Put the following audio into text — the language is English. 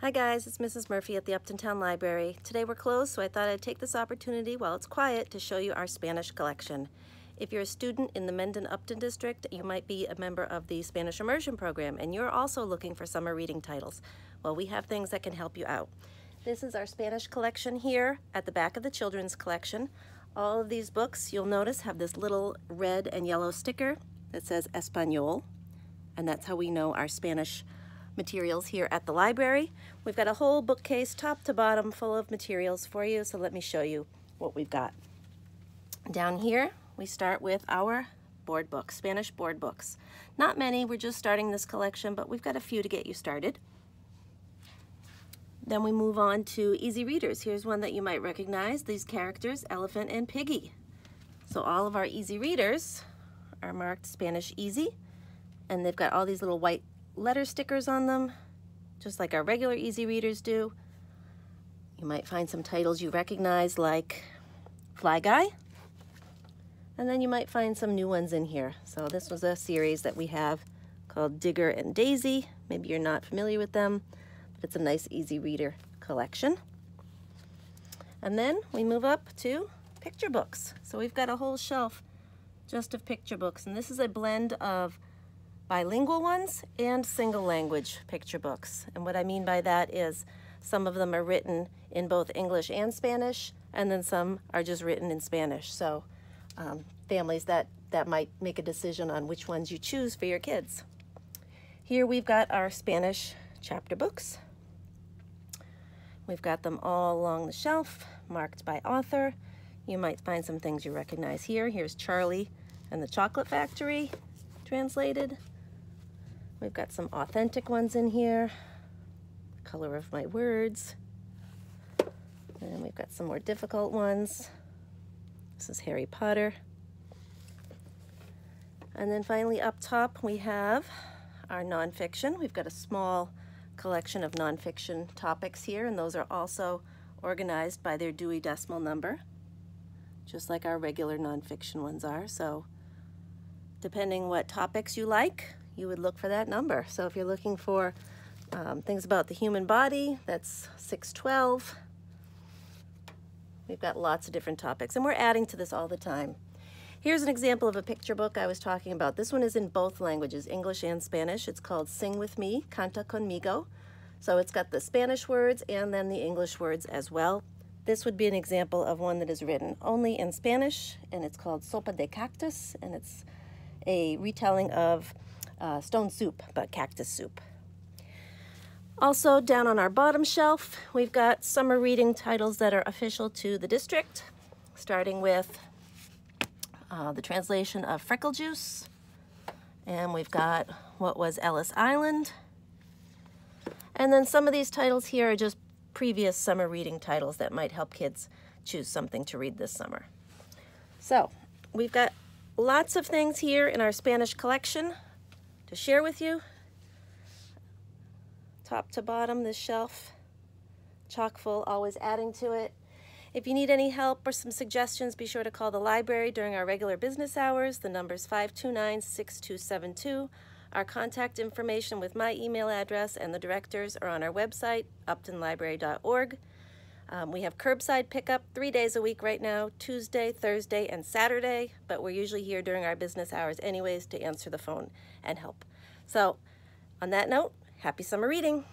Hi guys, it's Mrs. Murphy at the Upton Town Library. Today we're closed, so I thought I'd take this opportunity while it's quiet to show you our Spanish collection. If you're a student in the Mendon-Upton district, you might be a member of the Spanish Immersion Program, and you're also looking for summer reading titles. Well, we have things that can help you out. This is our Spanish collection here at the back of the children's collection. All of these books, you'll notice, have this little red and yellow sticker that says Espanol, and that's how we know our Spanish materials here at the library. We've got a whole bookcase top to bottom full of materials for you, so let me show you what we've got. Down here, we start with our board books, Spanish board books. Not many, we're just starting this collection, but we've got a few to get you started. Then we move on to easy readers. Here's one that you might recognize, these characters, Elephant and Piggy. So all of our easy readers are marked Spanish Easy, and they've got all these little white letter stickers on them, just like our regular easy readers do. You might find some titles you recognize like Fly Guy, and then you might find some new ones in here. So this was a series that we have called Digger and Daisy. Maybe you're not familiar with them, but it's a nice easy reader collection. And then we move up to picture books. So we've got a whole shelf just of picture books, and this is a blend of bilingual ones and single language picture books. And what I mean by that is some of them are written in both English and Spanish, and then some are just written in Spanish. So um, families that, that might make a decision on which ones you choose for your kids. Here we've got our Spanish chapter books. We've got them all along the shelf, marked by author. You might find some things you recognize here. Here's Charlie and the Chocolate Factory, translated. We've got some authentic ones in here. Color of My Words. And we've got some more difficult ones. This is Harry Potter. And then finally up top we have our nonfiction. We've got a small collection of nonfiction topics here and those are also organized by their Dewey Decimal Number, just like our regular nonfiction ones are. So depending what topics you like, you would look for that number. So if you're looking for um, things about the human body, that's 612. We've got lots of different topics, and we're adding to this all the time. Here's an example of a picture book I was talking about. This one is in both languages, English and Spanish. It's called Sing With Me, Canta Conmigo. So it's got the Spanish words and then the English words as well. This would be an example of one that is written only in Spanish, and it's called Sopa de Cactus, and it's a retelling of uh, stone soup, but cactus soup. Also, down on our bottom shelf, we've got summer reading titles that are official to the district, starting with uh, the translation of Freckle Juice, and we've got what was Ellis Island. And then some of these titles here are just previous summer reading titles that might help kids choose something to read this summer. So, we've got lots of things here in our Spanish collection to share with you. Top to bottom, this shelf, chock full, always adding to it. If you need any help or some suggestions, be sure to call the library during our regular business hours. The number is 529-6272. Our contact information with my email address and the directors are on our website, uptonlibrary.org. Um, we have curbside pickup three days a week right now, Tuesday, Thursday, and Saturday, but we're usually here during our business hours anyways to answer the phone and help. So on that note, happy summer reading.